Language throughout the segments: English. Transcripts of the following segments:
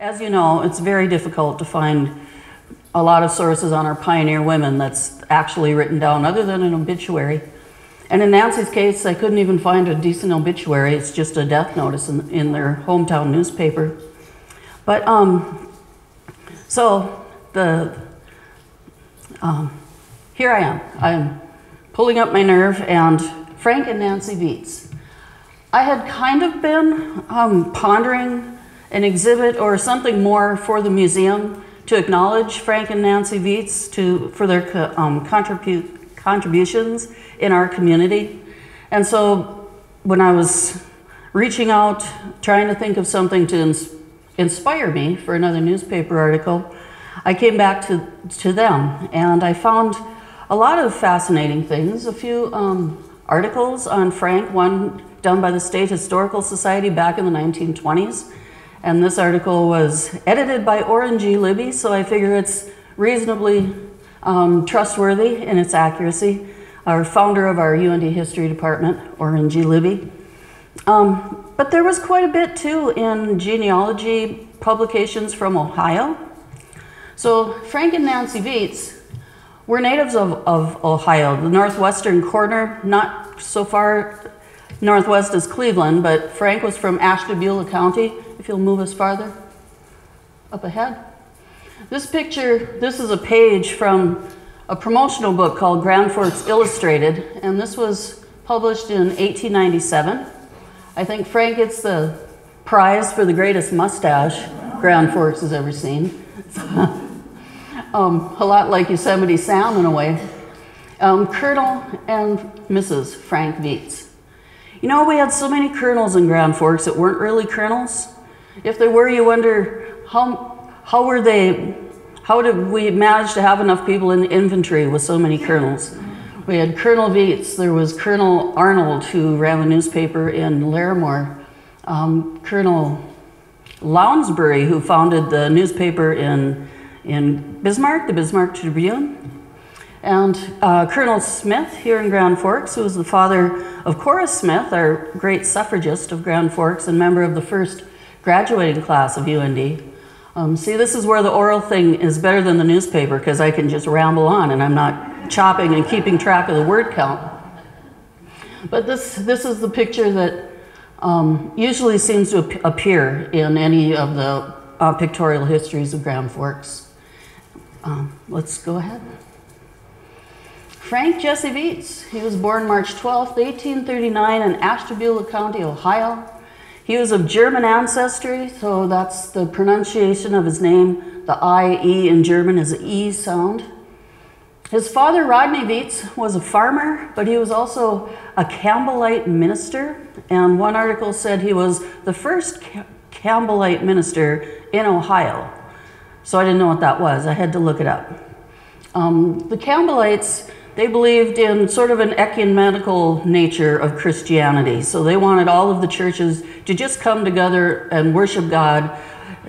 As you know, it's very difficult to find a lot of sources on our pioneer women that's actually written down other than an obituary. And in Nancy's case, I couldn't even find a decent obituary. It's just a death notice in, in their hometown newspaper. But um, so the um, here I am. I'm pulling up my nerve, and Frank and Nancy Viets. I had kind of been um, pondering an exhibit or something more for the museum to acknowledge Frank and Nancy Viets to, for their um, contribu contributions in our community. And so when I was reaching out, trying to think of something to ins inspire me for another newspaper article, I came back to, to them and I found a lot of fascinating things, a few um, articles on Frank, one done by the State Historical Society back in the 1920s, and this article was edited by G. Libby, so I figure it's reasonably um, trustworthy in its accuracy. Our founder of our UND History Department, G. Libby. Um, but there was quite a bit too in genealogy publications from Ohio. So Frank and Nancy Viets were natives of, of Ohio, the northwestern corner, not so far northwest as Cleveland, but Frank was from Ashtabula County, if you'll move us farther up ahead. This picture, this is a page from a promotional book called Grand Forks Illustrated, and this was published in 1897. I think Frank gets the prize for the greatest mustache Grand Forks has ever seen. um, a lot like Yosemite Sam in a way. Um, Colonel and Mrs. Frank Viets. You know, we had so many colonels in Grand Forks that weren't really colonels. If there were, you wonder how, how were they, how did we manage to have enough people in the infantry with so many colonels? We had Colonel Viets, there was Colonel Arnold who ran the newspaper in Larimore, um, Colonel Lounsberry who founded the newspaper in, in Bismarck, the Bismarck Tribune, and uh, Colonel Smith here in Grand Forks, who was the father of Cora Smith, our great suffragist of Grand Forks and member of the first graduating class of UND. Um, see, this is where the oral thing is better than the newspaper because I can just ramble on and I'm not chopping and keeping track of the word count. But this, this is the picture that um, usually seems to appear in any of the uh, pictorial histories of Grand Forks. Um, let's go ahead. Frank Jesse Viets. He was born March 12, 1839 in Ashtabula County, Ohio. He was of German ancestry, so that's the pronunciation of his name. The I, E in German is an E sound. His father, Rodney Viets, was a farmer, but he was also a Campbellite minister. And one article said he was the first Campbellite minister in Ohio. So I didn't know what that was. I had to look it up. Um, the Campbellites they believed in sort of an ecumenical nature of Christianity. So they wanted all of the churches to just come together and worship God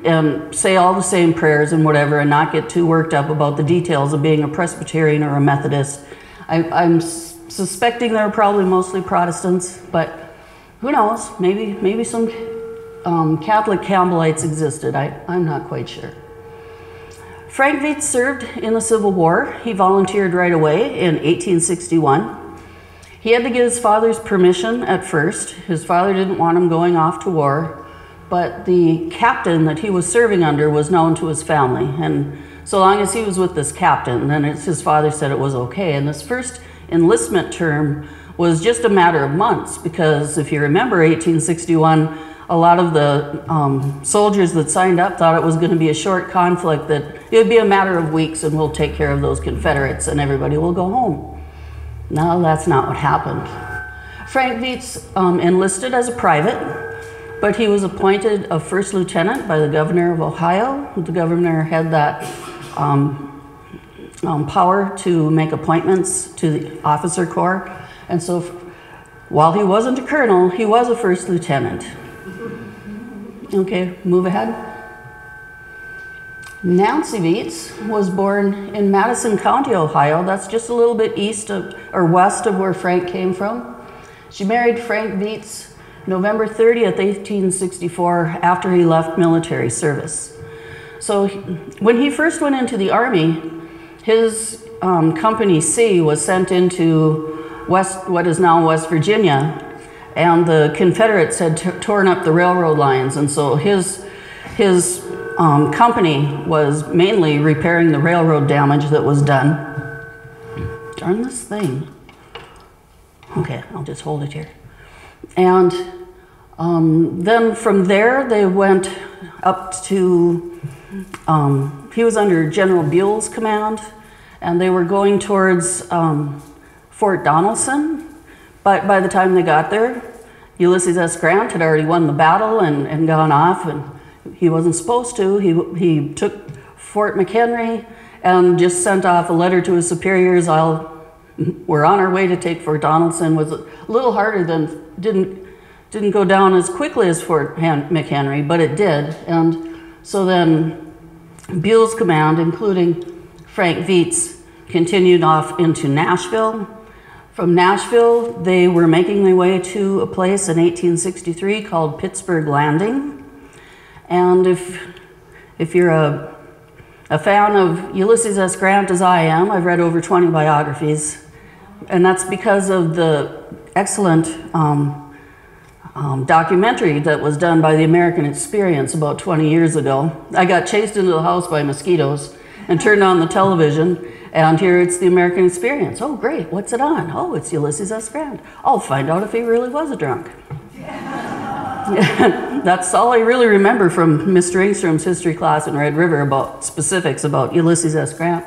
and say all the same prayers and whatever and not get too worked up about the details of being a Presbyterian or a Methodist. I, am suspecting they're probably mostly Protestants, but who knows? Maybe, maybe some um, Catholic Campbellites existed. I, I'm not quite sure. Frank Viets served in the Civil War. He volunteered right away in 1861. He had to get his father's permission at first. His father didn't want him going off to war, but the captain that he was serving under was known to his family. And so long as he was with this captain, then his father said it was okay. And this first enlistment term was just a matter of months because if you remember 1861, a lot of the um, soldiers that signed up thought it was going to be a short conflict, that it would be a matter of weeks and we'll take care of those Confederates and everybody will go home. No, that's not what happened. Frank Viets um, enlisted as a private, but he was appointed a first lieutenant by the governor of Ohio. The governor had that um, um power to make appointments to the officer corps. And so while he wasn't a colonel, he was a first lieutenant. Okay, move ahead. Nancy Viets was born in Madison County, Ohio. That's just a little bit east of, or west of where Frank came from. She married Frank Viets November 30th, 1864, after he left military service. So he- when he first went into the army, his um, company C was sent into West, what is now West Virginia, and the Confederates had torn up the railroad lines, and so his his um, company was mainly repairing the railroad damage that was done. Darn this thing. Okay, I'll just hold it here. And um, then from there, they went up to, um, he was under General Buell's command, and they were going towards um, Fort Donelson. But by the time they got there, Ulysses S. Grant had already won the battle and, and gone off, and he wasn't supposed to. He, he took Fort McHenry and just sent off a letter to his superiors. I'll, we're on our way to take Fort Donelson. Was a little harder than didn't didn't go down as quickly as Fort Han- McHenry, but it did. And so then Buell's command, including Frank Viets, continued off into Nashville. From Nashville, they were making their way to a place in 1863 called Pittsburg Landing. And if, if you're a, a fan of Ulysses S. Grant, as I am, I've read over 20 biographies, and that's because of the excellent um, um, documentary that was done by the American Experience about 20 years ago. I got chased into the house by mosquitoes and turned on the television, and here it's the American Experience. Oh, great, what's it on? Oh, it's Ulysses S. Grant. I'll find out if he really was a drunk. That's all I really remember from Mr. Ingstrom's history class in Red River about specifics about Ulysses S. Grant.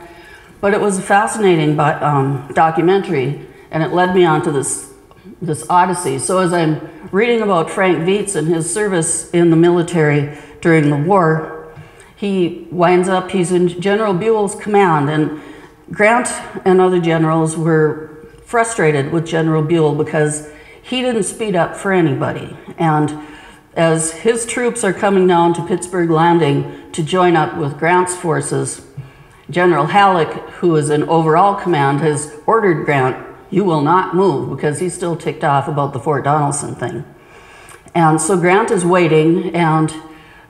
But it was a fascinating um, documentary, and it led me on to this, this odyssey. So as I'm reading about Frank Viets and his service in the military during the war, he winds up, he's in General Buell's command, and Grant and other generals were frustrated with General Buell because he didn't speed up for anybody. And as his troops are coming down to Pittsburg Landing to join up with Grant's forces, General Halleck, who is in overall command, has ordered Grant, you will not move because he's still ticked off about the Fort Donelson thing. And so Grant is waiting, and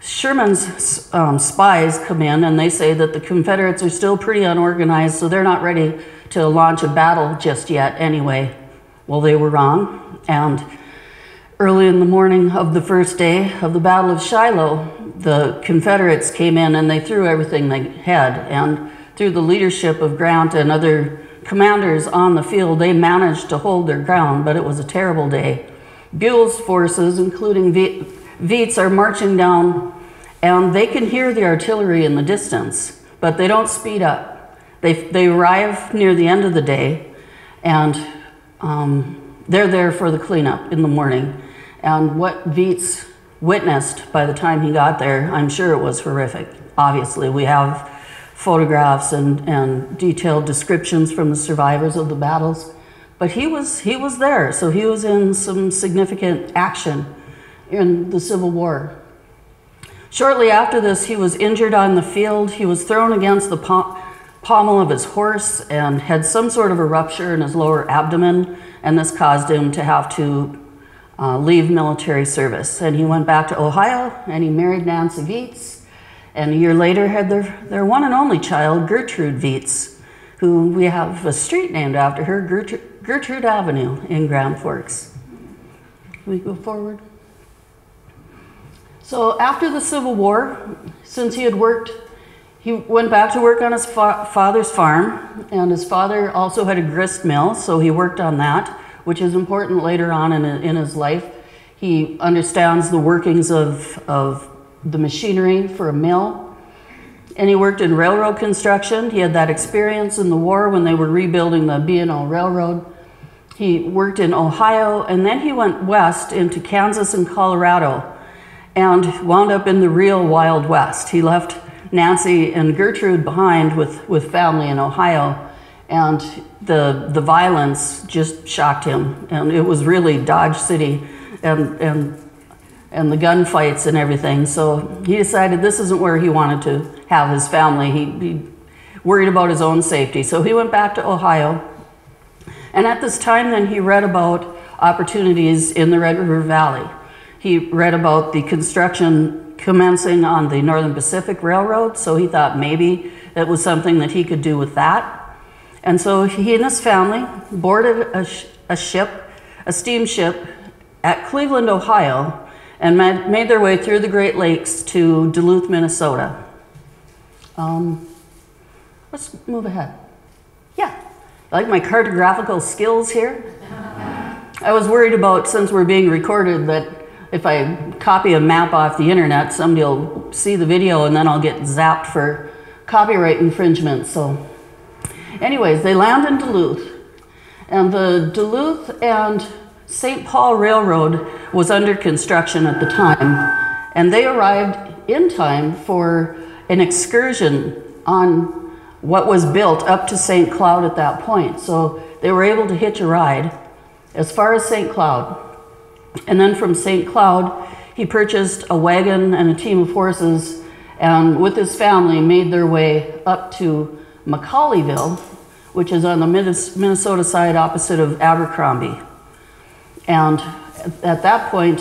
Sherman's um, spies come in and they say that the Confederates are still pretty unorganized, so they're not ready to launch a battle just yet anyway. Well, they were wrong. And early in the morning of the first day of the Battle of Shiloh, the Confederates came in and they threw everything they had. And through the leadership of Grant and other commanders on the field, they managed to hold their ground, but it was a terrible day. Buell's forces, including Viets, are marching down, and they can hear the artillery in the distance, but they don't speed up. They, they arrive near the end of the day, and um, they're there for the cleanup in the morning. And what Viets witnessed by the time he got there, I'm sure it was horrific. Obviously, we have photographs and, and detailed descriptions from the survivors of the battles. But he was, he was there, so he was in some significant action in the Civil War. Shortly after this, he was injured on the field. He was thrown against the pom- pommel of his horse and had some sort of a rupture in his lower abdomen, and this caused him to have to uh, leave military service. And he went back to Ohio and he married Nancy Viets, and a year later had their, their one and only child, Gertrude Viets, who we have a street named after her, Gertrude, Gertrude Avenue in Grand Forks. Can we go forward? So after the Civil War, since he had worked, he went back to work on his fa- father's farm, and his father also had a grist mill, so he worked on that, which is important later on in, in his life. He understands the workings of, of the machinery for a mill. And he worked in railroad construction. He had that experience in the war when they were rebuilding the B&O Railroad. He worked in Ohio, and then he went west into Kansas and Colorado and wound up in the real Wild West. He left Nancy and Gertrude behind with, with family in Ohio, and the, the violence just shocked him. And it was really Dodge City and, and, and the gunfights and everything. So he decided this isn't where he wanted to have his family. He, he worried about his own safety. So he went back to Ohio. And at this time, then, he read about opportunities in the Red River Valley. He read about the construction commencing on the Northern Pacific Railroad, so he thought maybe it was something that he could do with that. And so he and his family boarded a, sh- a ship, a steamship, at Cleveland, Ohio, and made, their way through the Great Lakes to Duluth, Minnesota. Um, let's move ahead. Yeah, I like my cartographical skills here. I was worried about, since we're being recorded, that if I copy a map off the internet, somebody will see the video and then I'll get zapped for copyright infringement. So, anyways, they land in Duluth. And the Duluth and St. Paul Railroad was under construction at the time. And they arrived in time for an excursion on what was built up to St. Cloud at that point. So they were able to hitch a ride as far as St. Cloud. And then from St. Cloud, he purchased a wagon and a team of horses and with his family made their way up to McCauleyville, which is on the Minnesota side opposite of Abercrombie. And at that point,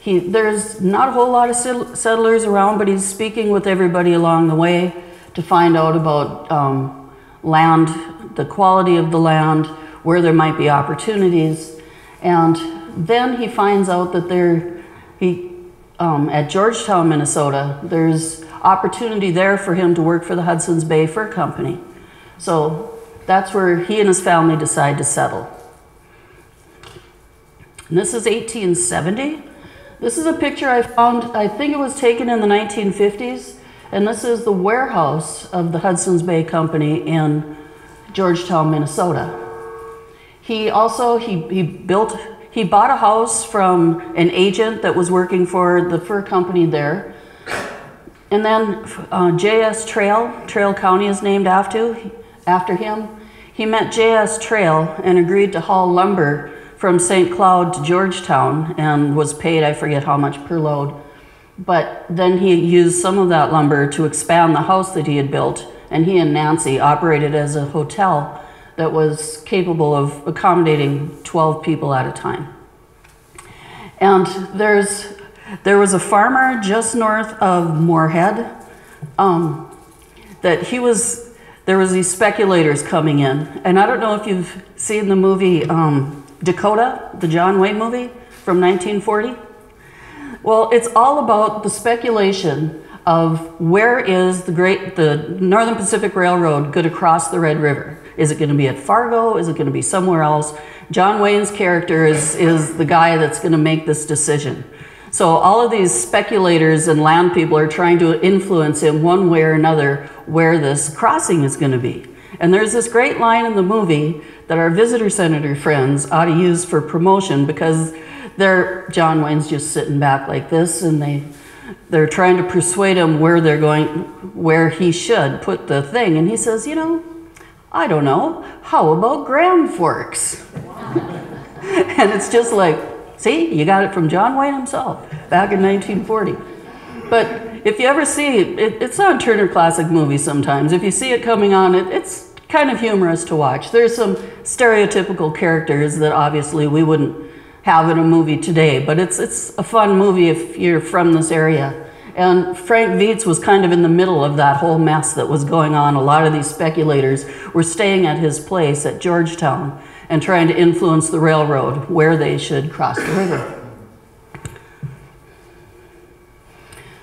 he, there's not a whole lot of settlers around, but he's speaking with everybody along the way to find out about um, land, the quality of the land, where there might be opportunities. And then he finds out that there, he, um, at Georgetown, Minnesota, there's opportunity there for him to work for the Hudson's Bay Fur Company. So that's where he and his family decide to settle. And this is 1870. This is a picture I found, I think it was taken in the 1950s, and this is the warehouse of the Hudson's Bay Company in Georgetown, Minnesota. He also, he, he built, he bought a house from an agent that was working for the fur company there. And then uh, J.S. Traill, Traill County is named after, after him. He met J.S. Traill and agreed to haul lumber from St. Cloud to Georgetown and was paid, I forget how much per load. But then he used some of that lumber to expand the house that he had built, and he and Nancy operated as a hotel that was capable of accommodating 12 people at a time. And there's, there was a farmer just north of Moorhead um, that he was, there was these speculators coming in. And I don't know if you've seen the movie um, Dakota, the John Wayne movie from 1940? Well, it's all about the speculation of where is the great the Northern Pacific Railroad going to cross the Red River? Is it going to be at Fargo? Is it going to be somewhere else? John Wayne's character is, is the guy that's going to make this decision. So all of these speculators and land people are trying to influence him one way or another where this crossing is going to be. And there's this great line in the movie that our visitor senator friends ought to use for promotion because they're John Wayne's just sitting back like this and they they're trying to persuade him where they're going where he should put the thing and he says, "You know, I don't know. How about Grand Forks?" and it's just like, see, you got it from John Wayne himself back in 1940. But if you ever see it, it's on Turner Classic Movies sometimes. If you see it coming on, it, it's kind of humorous to watch. There's some stereotypical characters that obviously we wouldn't have in a movie today, but it's, it's a fun movie if you're from this area. And Frank Viets was kind of in the middle of that whole mess that was going on. A lot of these speculators were staying at his place at Georgetown and trying to influence the railroad where they should cross the river.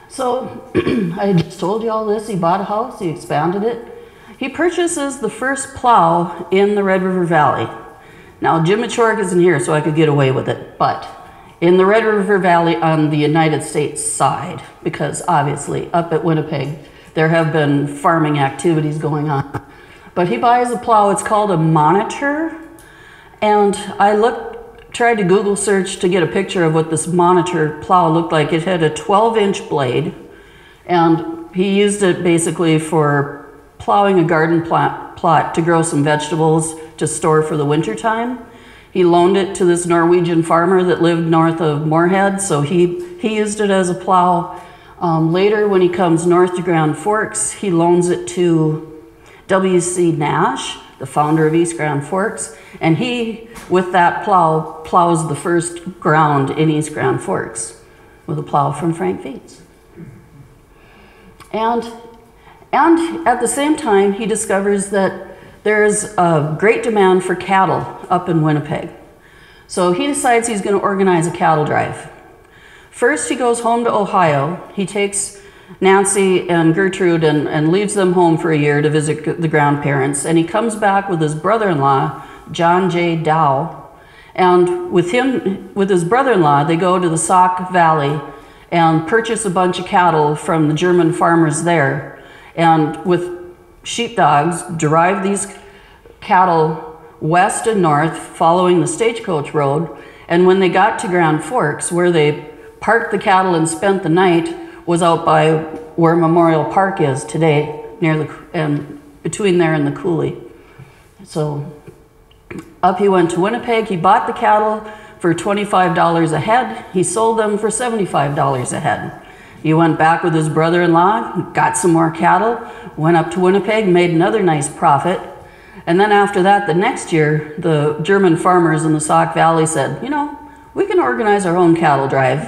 So I just told you all this. He bought a house, he expanded it, he purchases the first plow in the Red River Valley. Now, Jim Machork isn't here, so I could get away with it, but in the Red River Valley on the United States side, because obviously up at Winnipeg, there have been farming activities going on. But he buys a plow, it's called a monitor, and I looked, tried to Google search to get a picture of what this monitor plow looked like. It had a 12 inch blade, and he used it basically for plowing a garden plot, plot to grow some vegetables to store for the winter time. He loaned it to this Norwegian farmer that lived north of Moorhead, so he, he used it as a plow. Um, later, when he comes north to Grand Forks, he loans it to W.C. Nash, the founder of East Grand Forks, and he, with that plow, plows the first ground in East Grand Forks with a plow from Frank Viets. And, and at the same time, he discovers that there's a great demand for cattle up in Winnipeg. So he decides he's going to organize a cattle drive. First, he goes home to Ohio. He takes Nancy and Gertrude and, and leaves them home for a year to visit the grandparents. And he comes back with his brother in law, John J. Dow. And with him, with his brother in law, they go to the Sauk Valley and purchase a bunch of cattle from the German farmers there. And with sheepdogs, drive these cattle west and north, following the stagecoach road. And when they got to Grand Forks, where they parked the cattle and spent the night, was out by where Memorial Park is today, near the and between there and the coulee. So up he went to Winnipeg. He bought the cattle for $25 a head. He sold them for $75 a head. He went back with his brother-in-law, got some more cattle, went up to Winnipeg, made another nice profit. And then after that, the next year, the German farmers in the Sauk Valley said, you know, we can organize our own cattle drive.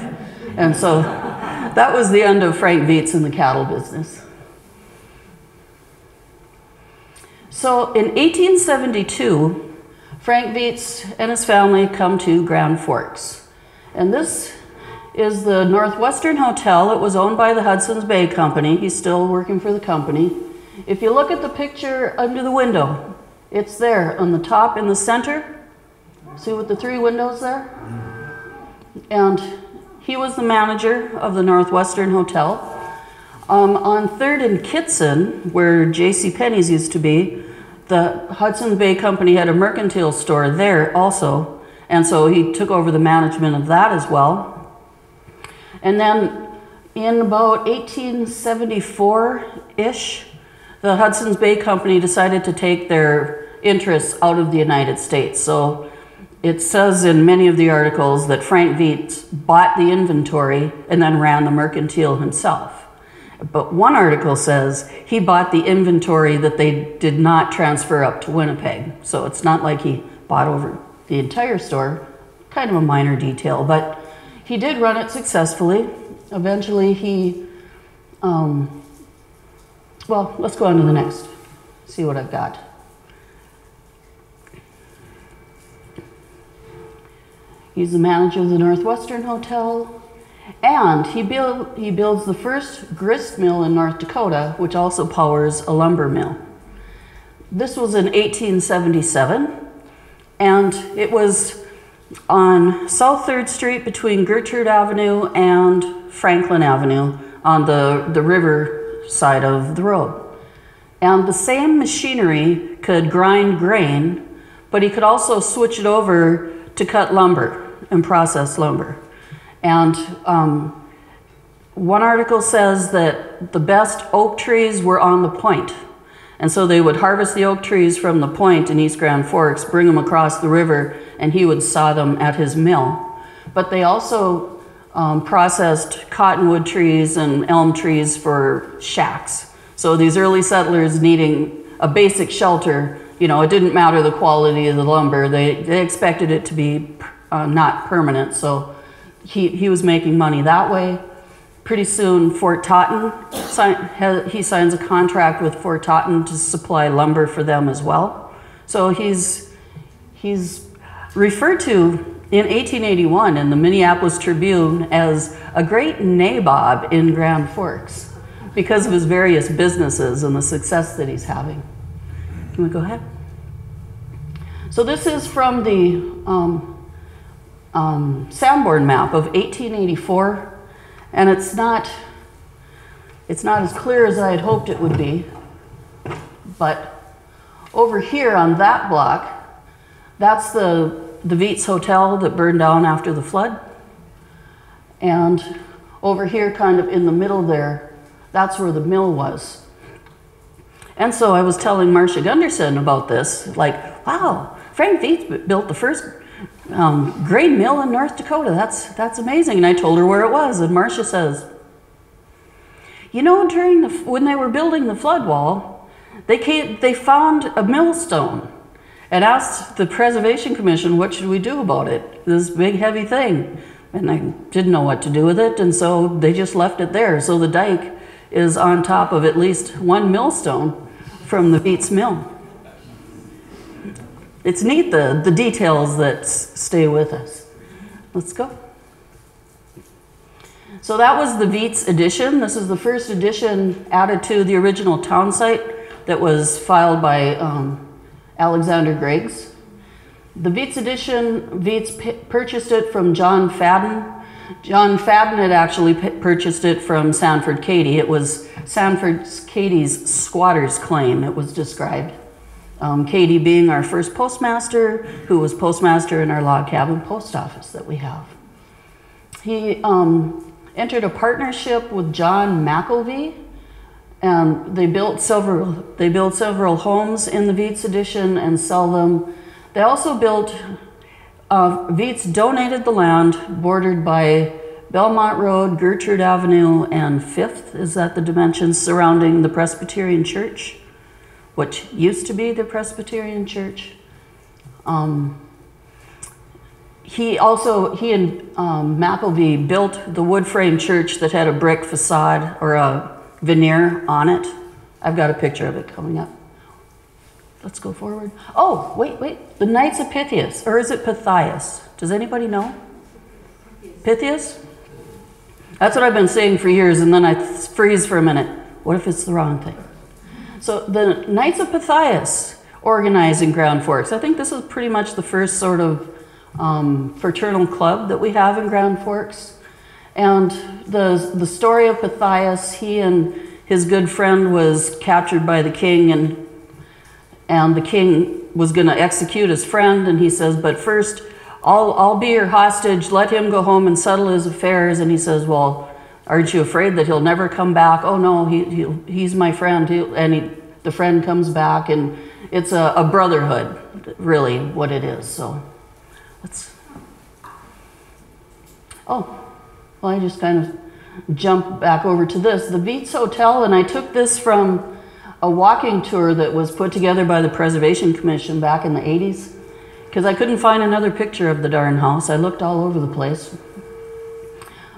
And so that was the end of Frank Viets in the cattle business. So in 1872, Frank Viets and his family come to Grand Forks. And this is the Northwestern Hotel. It was owned by the Hudson's Bay Company. He's still working for the company. If you look at the picture under the window, it's there on the top in the center. See with the three windows there? And he was the manager of the Northwestern Hotel. Um, on 3rd and Kittson, where J.C. Penney's used to be, the Hudson's Bay Company had a mercantile store there also, and so he took over the management of that as well. And then in about 1874-ish, the Hudson's Bay Company decided to take their interests out of the United States. So it says in many of the articles that Frank Viets bought the inventory and then ran the mercantile himself. But one article says he bought the inventory that they did not transfer up to Winnipeg. So it's not like he bought over the entire store, kind of a minor detail, but he did run it successfully. Eventually he, um, well, let's go on to the next, see what I've got. He's the manager of the Northwestern Hotel, and he, build, he builds the first grist mill in North Dakota, which also powers a lumber mill. This was in 1877, and it was on South 3rd Street between Gertrude Avenue and Franklin Avenue on the, the river side of the road. And the same machinery could grind grain, but he could also switch it over to cut lumber and process lumber. And um, one article says that the best oak trees were on the point. And so they would harvest the oak trees from the point in East Grand Forks, bring them across the river, and he would saw them at his mill. But they also um, processed cottonwood trees and elm trees for shacks. So these early settlers needing a basic shelter, you know, it didn't matter the quality of the lumber. They, they expected it to be uh, not permanent. So he, he was making money that way. Pretty soon, Fort Totten, he signs a contract with Fort Totten to supply lumber for them as well. So he's, he's referred to in 1881 in the Minneapolis Tribune as a great nabob in Grand Forks because of his various businesses and the success that he's having. Can we go ahead? So this is from the um, um, Sanborn map of 1884, and it's not, it's not as clear as I had hoped it would be, but over here on that block, that's the, the Viets Hotel that burned down after the flood. And over here, kind of in the middle there, that's where the mill was. And so I was telling Marcia Gunderson about this, like, wow, Frank Viets built the first um, grain mill in North Dakota. That's, that's amazing. And I told her where it was. And Marcia says, you know, during the, when they were building the flood wall, they, came, they found a millstone and asked the Preservation Commission, what should we do about it? This big, heavy thing. And I didn't know what to do with it. And so they just left it there. So the dike is on top of at least one millstone from the Viets mill. It's neat the, the details that stay with us. Let's go. So that was the Viets edition. This is the first edition added to the original town site that was filed by um, Alexander Griggs. The Viets edition, Viets purchased it from John Fadden. John Fadden had actually purchased it from Sanford Cady. It was Sanford Cady's squatter's claim, it was described. Um, Cady being our first postmaster, who was postmaster in our log cabin post office that we have. He um, entered a partnership with John McKelvey, and they built several. They built several homes in the Viets edition and sell them they also built, uh, donated the land bordered by Belmont Road, Gertrude Avenue, and Fifth. Is that the dimensions surrounding the Presbyterian Church, which used to be the Presbyterian Church? Um, he also, he and um, built the wood frame church that had a brick facade or a veneer on it. I've got a picture of it coming up. Let's go forward. Oh, wait, wait. The Knights of Pythias, or is it Pythias? Does anybody know? Pythias? That's what I've been saying for years, and then I freeze for a minute. What if it's the wrong thing? So the Knights of Pythias organized in Grand Forks. I think this is pretty much the first sort of um, fraternal club that we have in Grand Forks. And the, the story of Pythias, he and his good friend was captured by the king and and the king was going to execute his friend, and he says, But first, I'll, I'll be your hostage. Let him go home and settle his affairs. And he says, Well, aren't you afraid that he'll never come back? Oh, no, he, he he's my friend. He, and he, the friend comes back, and it's a, a brotherhood, really, what it is. So let's. Oh, well, I just kind of jumped back over to this. The Viets Hotel, and I took this from a walking tour that was put together by the Preservation Commission back in the 80s because I couldn't find another picture of the darn house. I looked all over the place.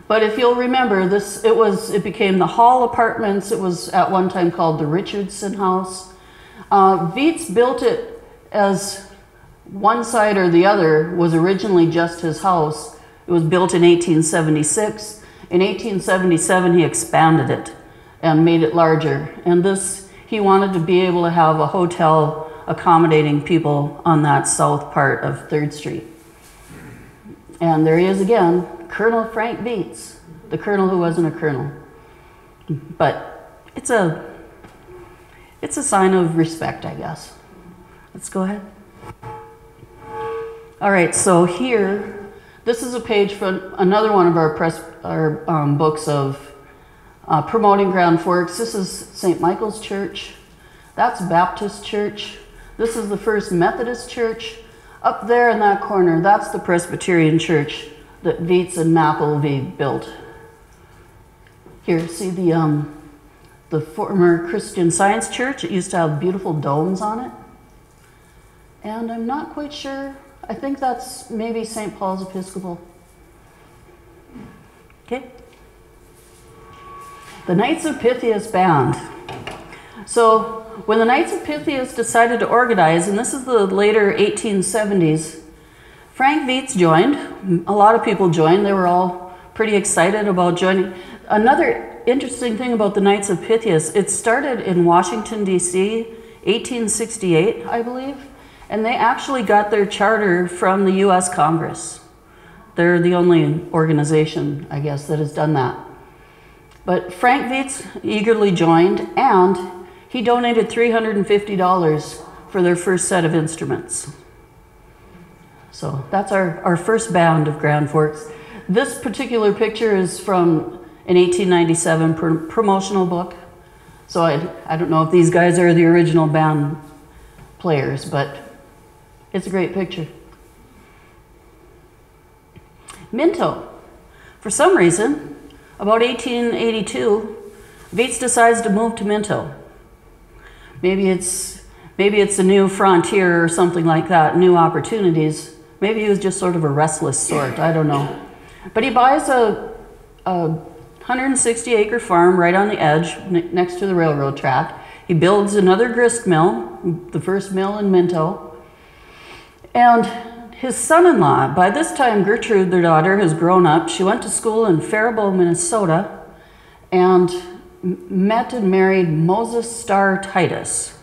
But if you'll remember, this it was it became the Hall Apartments. It was at one time called the Richardson House. Uh, built it as one side or the other was originally just his house. It was built in 1876. In 1877, he expanded it and made it larger. And this he wanted to be able to have a hotel accommodating people on that south part of 3rd Street. And there he is again, Colonel Frank Viets, the colonel who wasn't a colonel. But it's a it's a sign of respect, I guess. Let's go ahead. All right, so here, this is a page from another one of our press our um, books of uh, promoting Grand Forks. This is St. Michael's Church. That's Baptist Church. This is the First Methodist Church. Up there in that corner, that's the Presbyterian Church that Viets and McKelvey built. Here, see the, um, the former Christian Science Church. It used to have beautiful domes on it. And I'm not quite sure. I think that's maybe St. Paul's Episcopal. Okay the Knights of Pythias band. So when the Knights of Pythias decided to organize, and this is the later 1870s, Frank Viets joined. A lot of people joined. They were all pretty excited about joining. Another interesting thing about the Knights of Pythias, it started in Washington, D.C., 1868, I believe, and they actually got their charter from the U.S. Congress. They're the only organization, I guess, that has done that. But Frank Viets eagerly joined and he donated $350 for their first set of instruments. So that's our, our first band of Grand Forks. This particular picture is from an 1897 pr promotional book. So I, I don't know if these guys are the original band players, but it's a great picture. Minto. For some reason, about 1882, Viets decides to move to Minto. Maybe it's, maybe it's a new frontier or something like that, new opportunities. Maybe he was just sort of a restless sort, I don't know. But he buys a, a 160 acre farm right on the edge next to the railroad track. He builds another grist mill, the first mill in Minto. And his son in law, by this time, Gertrude, their daughter, has grown up. She went to school in Faribault, Minnesota, and met and married Moses Starr Titus,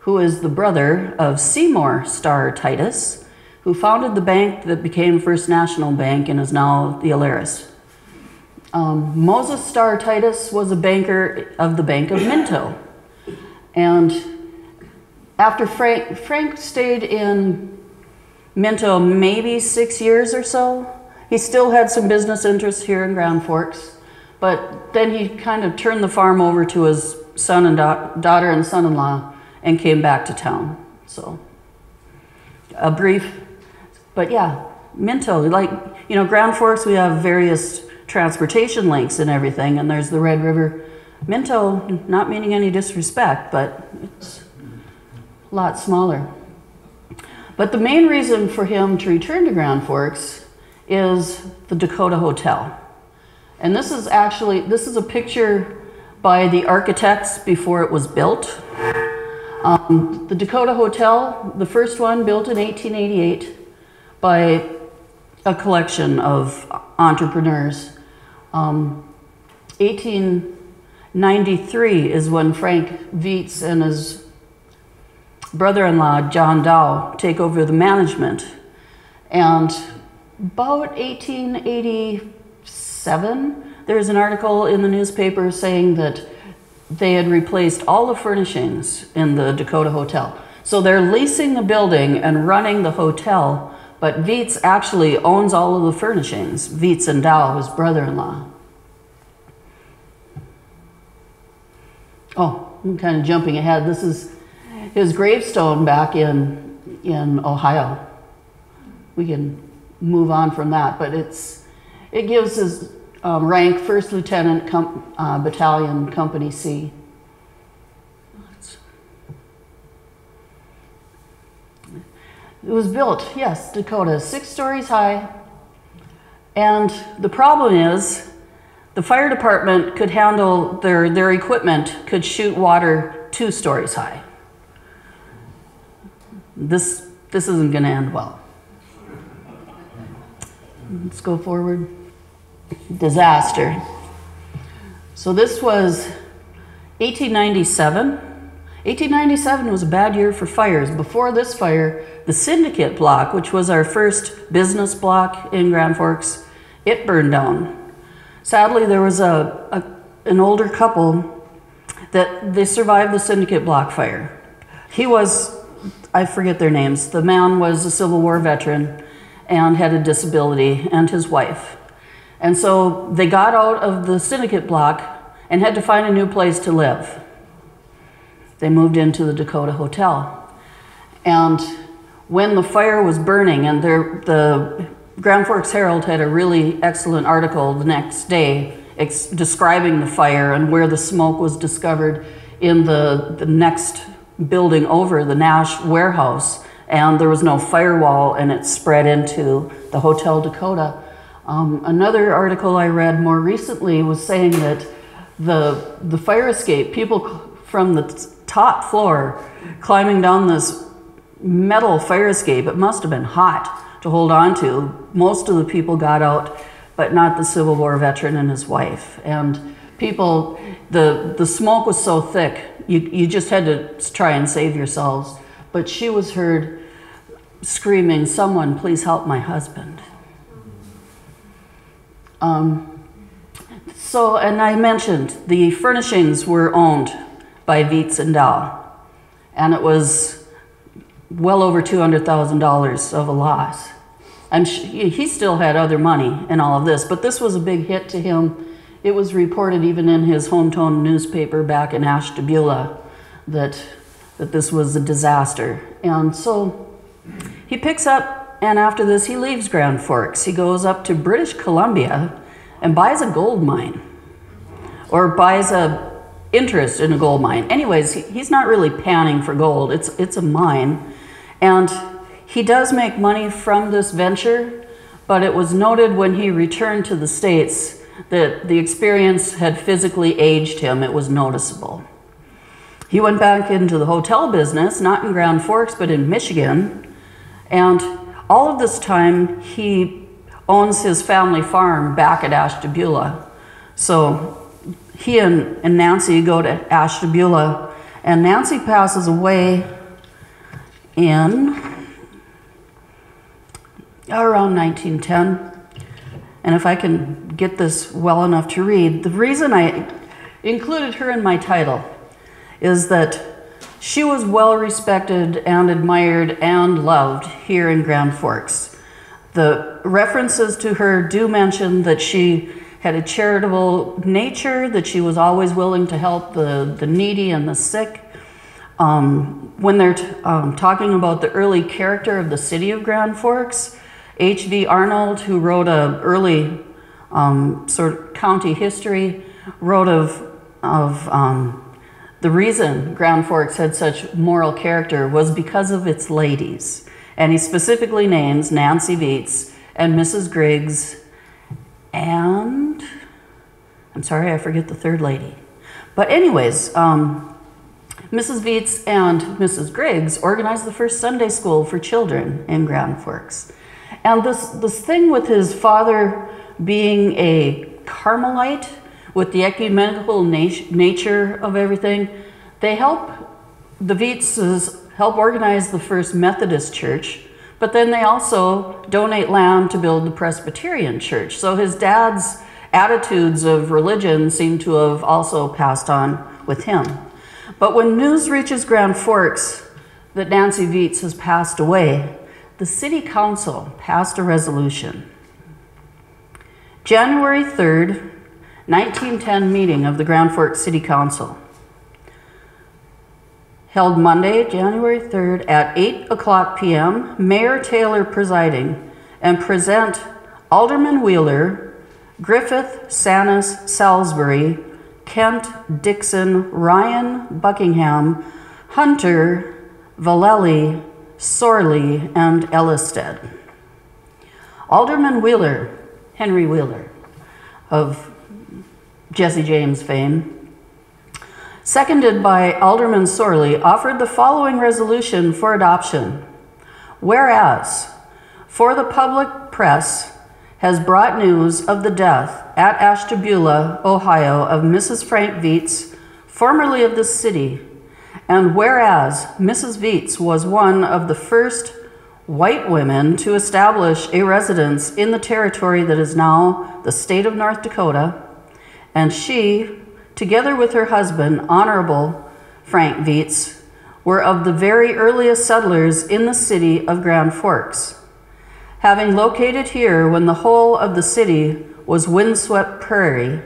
who is the brother of Seymour Starr Titus, who founded the bank that became First National Bank and is now the Alerus. Um, Moses Starr Titus was a banker of the Bank of Minto. And after Frank, Frank stayed in Minto maybe six years or so, he still had some business interests here in Grand Forks. But then he kind of turned the farm over to his son and da daughter and son-in-law and came back to town. So a brief, but yeah, Minto, like, you know, Grand Forks, we have various transportation links and everything, and there's the Red River. Minto, not meaning any disrespect, but it's a lot smaller. But the main reason for him to return to Grand Forks is the Dakota Hotel. And this is actually, this is a picture by the architects before it was built. Um, the Dakota Hotel, the first one built in 1888 by a collection of entrepreneurs. Um, 1893 is when Frank Viets and his brother-in-law, John Dow, take over the management. And about 1887, there's an article in the newspaper saying that they had replaced all the furnishings in the Dakota Hotel. So they're leasing the building and running the hotel, but Viets actually owns all of the furnishings. Viets and Dow, his brother-in-law. Oh, I'm kind of jumping ahead. This is his gravestone back in in Ohio. We can move on from that, but it's it gives his um, rank First Lieutenant Com uh, Battalion Company C. It was built, yes, Dakota, six stories high. And the problem is the fire department could handle their, their equipment, could shoot water two stories high. This, this isn't going to end well. Let's go forward disaster. So this was 1897. 1897 was a bad year for fires. Before this fire, the Syndicate block, which was our first business block in Grand Forks, it burned down. Sadly, there was a, a an older couple that they survived the Syndicate block fire. He was, I forget their names, the man was a Civil War veteran and had a disability, and his wife. And so they got out of the syndicate block and had to find a new place to live. They moved into the Dakota Hotel. And when the fire was burning, and there, the Grand Forks Herald had a really excellent article the next day describing the fire and where the smoke was discovered in the, the next building over, the Nash warehouse. And there was no firewall, and it spread into the Hotel Dakota. Um, another article I read more recently was saying that the, the fire escape, people from the top floor climbing down this metal fire escape, it must have been hot to hold on to. Most of the people got out, but not the Civil War veteran and his wife. And people, the, the smoke was so thick, you, you just had to try and save yourselves. But she was heard screaming, Someone, please help my husband. Um, so, and I mentioned the furnishings were owned by Viets and Dow, and it was well over $200,000 of a loss. I'm he still had other money and all of this, but this was a big hit to him. It was reported even in his hometown newspaper back in Ashtabula that, that this was a disaster. And so he picks up and after this, he leaves Grand Forks. He goes up to British Columbia and buys a gold mine or buys a interest in a gold mine. Anyways, he's not really panning for gold. It's, it's a mine. And he does make money from this venture, but it was noted when he returned to the States that the experience had physically aged him. It was noticeable. He went back into the hotel business, not in Grand Forks, but in Michigan. And all of this time, he owns his family farm back at Ashtabula. So he and, and Nancy go to Ashtabula, and Nancy passes away in around 1910. And if I can get this well enough to read, the reason I included her in my title is that she was well respected and admired and loved here in Grand Forks. The references to her do mention that she had a charitable nature, that she was always willing to help the, the needy and the sick. Um, when they're um, talking about the early character of the city of Grand Forks, H.V. Arnold, who wrote a early um, sort of county history, wrote of, of um, the reason Grand Forks had such moral character was because of its ladies. And he specifically names Nancy Viets and Mrs. Griggs and I'm sorry, I forget the third lady. But anyways, um, Mrs. Viets and Mrs. Griggs organized the first Sunday school for children in Grand Forks. And this, this thing with his father being a Carmelite, with the ecumenical nat nature of everything, they help, the Vietses help organize the first Methodist church, but then they also donate land to build the Presbyterian church. So his dad's attitudes of religion seem to have also passed on with him. But when news reaches Grand Forks that Nancy Viets has passed away, the city council passed a resolution. January 3rd, 1910 meeting of the Grand Forks City Council held Monday, January 3rd at 8 o'clock p.m. Mayor Taylor presiding and present Alderman Wheeler, Griffith, Sanis, Salisbury, Kent, Dixon, Ryan, Buckingham, Hunter, Valelli, Sorley, and Ellisted. Alderman Wheeler, Henry Wheeler, of Jesse James fame, seconded by Alderman Sorley, offered the following resolution for adoption. Whereas, for the public press has brought news of the death at Ashtabula, Ohio, of Mrs. Frank Viets, formerly of this city, and whereas Mrs. Viets was one of the first white women to establish a residence in the territory that is now the state of North Dakota, and she, together with her husband, Honorable Frank Viets, were of the very earliest settlers in the city of Grand Forks. Having located here when the whole of the city was windswept prairie,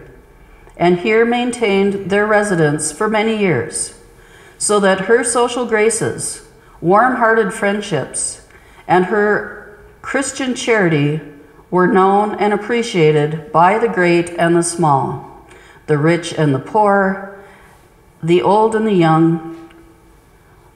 and here maintained their residence for many years so that her social graces, warm hearted friendships, and her Christian charity were known and appreciated by the great and the small, the rich and the poor, the old and the young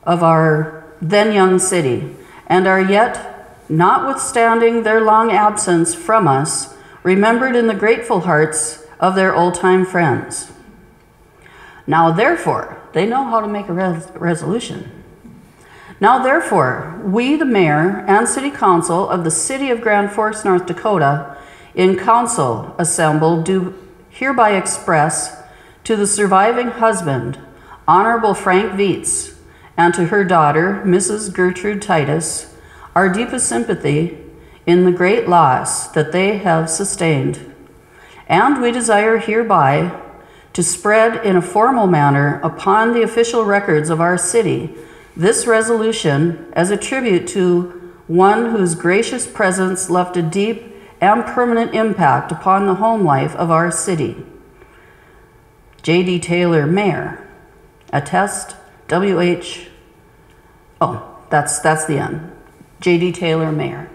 of our then young city, and are yet, notwithstanding their long absence from us, remembered in the grateful hearts of their old time friends. Now, therefore, they know how to make a res resolution. Now, therefore, we, the mayor and city council of the city of Grand Forks, North Dakota, in council assembled, do hereby express to the surviving husband, Honorable Frank Viets, and to her daughter, Mrs. Gertrude Titus, our deepest sympathy in the great loss that they have sustained. And we desire hereby to spread in a formal manner upon the official records of our city this resolution as a tribute to one whose gracious presence left a deep and permanent impact upon the home life of our city. J.D. Taylor, Mayor. Attest, W.H. Oh, that's, that's the end. J.D. Taylor, Mayor.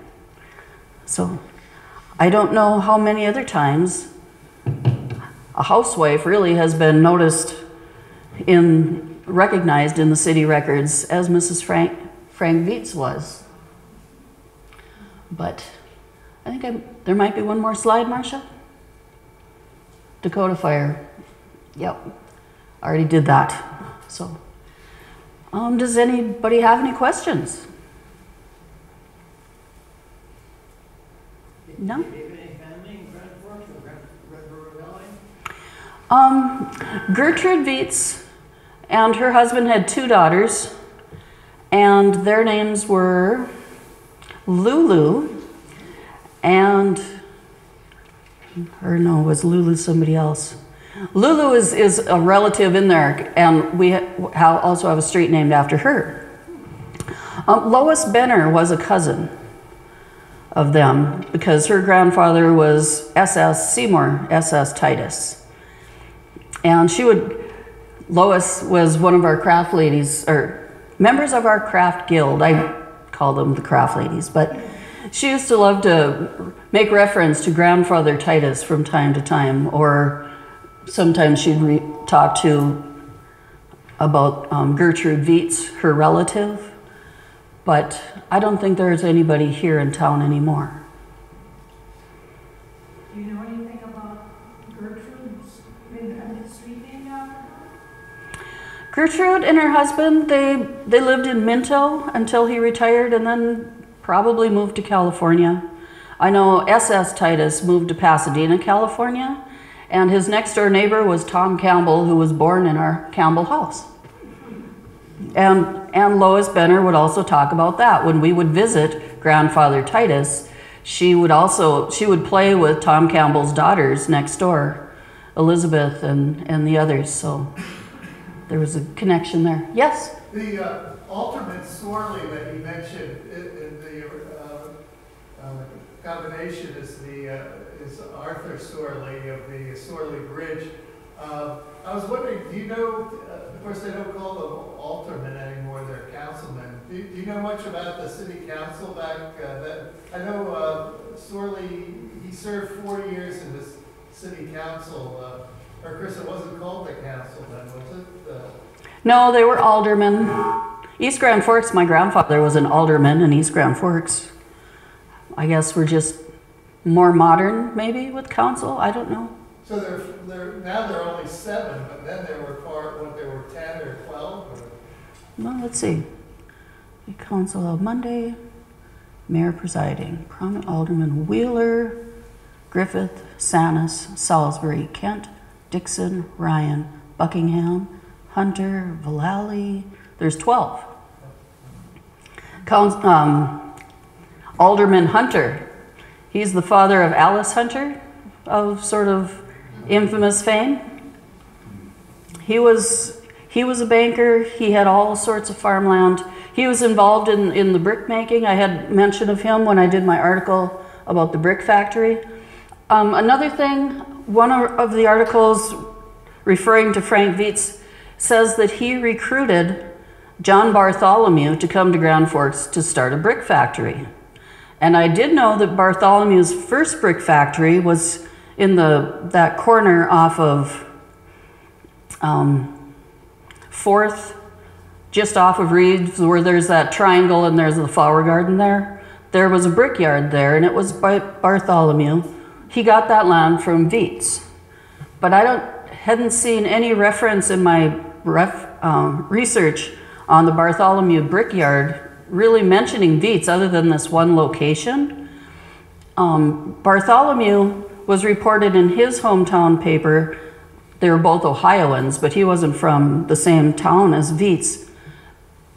So I don't know how many other times a housewife really has been noticed in, recognized in the city records as Mrs. Frank, Frank Viets was. But I think I'm, there might be one more slide, Marcia. Dakota Fire. Yep, already did that. So, um, does anybody have any questions? No? Um, Gertrude Viets and her husband had two daughters, and their names were Lulu and, or no, was Lulu somebody else? Lulu is, is a relative in there, and we ha- also have a street named after her. Um, Lois Benner was a cousin of them because her grandfather was SS Seymour, SS Titus. And she would, Lois was one of our craft ladies, or members of our craft guild. I call them the craft ladies, but she used to love to make reference to grandfather Titus from time to time, or sometimes she'd re- talk to about um, Gertrude Viets, her relative. But I don't think there's anybody here in town anymore. Do you know anything about Gertrude's, maybe a street name her? Gertrude and her husband, they, they lived in Minto until he retired and then probably moved to California. I know SS Titus moved to Pasadena, California, and his next door neighbor was Tom Campbell, who was born in our Campbell house. And, and Lois Benner would also talk about that. When we would visit grandfather Titus, she would also, she would play with Tom Campbell's daughters next door, Elizabeth and, and the others, so there was a connection there. Yes? The uh, Alderman Sorley that you mentioned combination is the uh, is Arthur Sorley of the Sorley Bridge. Uh, I was wondering, do you know? Uh, of course, they don't call them aldermen anymore; they're councilmen. Do, do you know much about the city council back uh, then? I know uh, Sorley. He served four years in this city council. Uh, or, Chris, it wasn't called the council then, was it? No, they were aldermen. East Grand Forks, my grandfather was an alderman in East Grand Forks. I guess we're just more modern, maybe, with council. I don't know. So they're, they're, now they're only seven, but then there were part, what, they were ten or twelve? or- Well, let's see. The council of Monday, mayor presiding, prominent alderman Wheeler, Griffith, Sanis, Salisbury, Kent, Dixon, Ryan, Buckingham, Hunter, Valley. There's 12. Council, um, Alderman Hunter, he's the father of Alice Hunter, of sort of infamous fame. He was he was a banker. He had all sorts of farmland. He was involved in, in the brick making. I had mention of him when I did my article about the brick factory. Um, another thing, one of the articles referring to Frank Viets says that he recruited John Bartholomew to come to Grand Forks to start a brick factory. And I did know that Bartholomew's first brick factory was in the that corner off of um, Fourth, just off of Reeves, where there's that triangle and there's the flower garden there. There was a brickyard there, and it was by Bartholomew. He got that land from Viets, but I don't hadn't seen any reference in my ref, um, research on the Bartholomew brickyard really mentioning Viets other than this one location. Um, Bartholomew was reported in his hometown paper. They were both Ohioans, but he wasn't from the same town as Viets.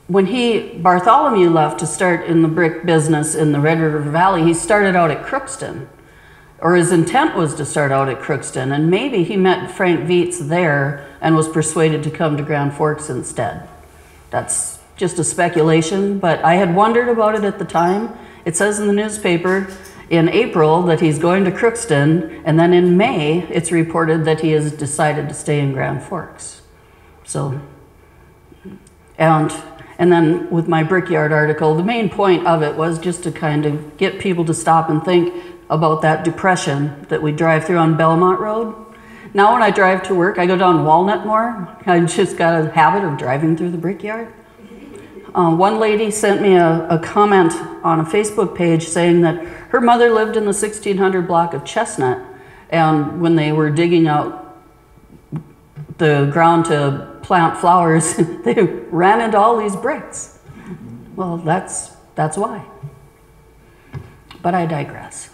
When he, Bartholomew left to start in the brick business in the Red River Valley, he started out at Crookston. Or his intent was to start out at Crookston, and maybe he met Frank Viets there and was persuaded to come to Grand Forks instead. That's just a speculation, but I had wondered about it at the time. It says in the newspaper in April that he's going to Crookston, and then in May, it's reported that he has decided to stay in Grand Forks. So, and and then with my Brickyard article, the main point of it was just to kind of get people to stop and think about that depression that we drive through on Belmont Road. Now, when I drive to work, I go down Walnut more. I just got a habit of driving through the Brickyard. Uh, one lady sent me a, a comment on a Facebook page saying that her mother lived in the 1600 block of Chestnut, And when they were digging out the ground to plant flowers, they ran into all these bricks. Well, that's, that's why. But I digress.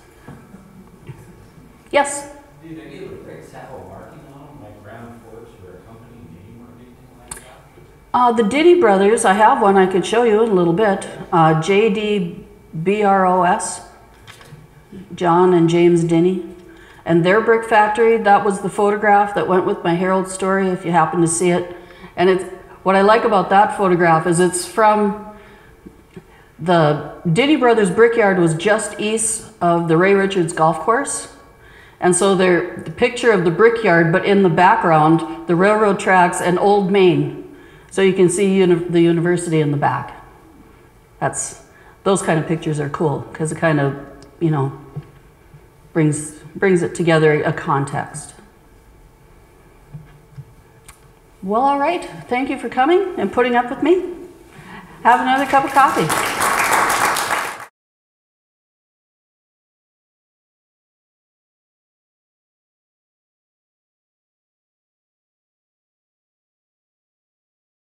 Yes? Did any of the bricks have a marking on them, like Grand Forks or a company name or anything like that? Uh, the Dinnie brothers, I have one I could show you in a little bit. Uh, JDBROS, John and James Dinnie. And their brick factory, that was the photograph that went with my Herald story, if you happen to see it. And it's, what I like about that photograph is it's from the Dinnie Brothers Brickyard was just east of the Ray Richards Golf Course. And so they're the picture of the brickyard, but in the background, the railroad tracks and Old Main. So you can see uni- the university in the back. That's those kind of pictures are cool because it kind of, you know, brings brings it together a context. Well, all right. Thank you for coming and putting up with me. Have another cup of coffee.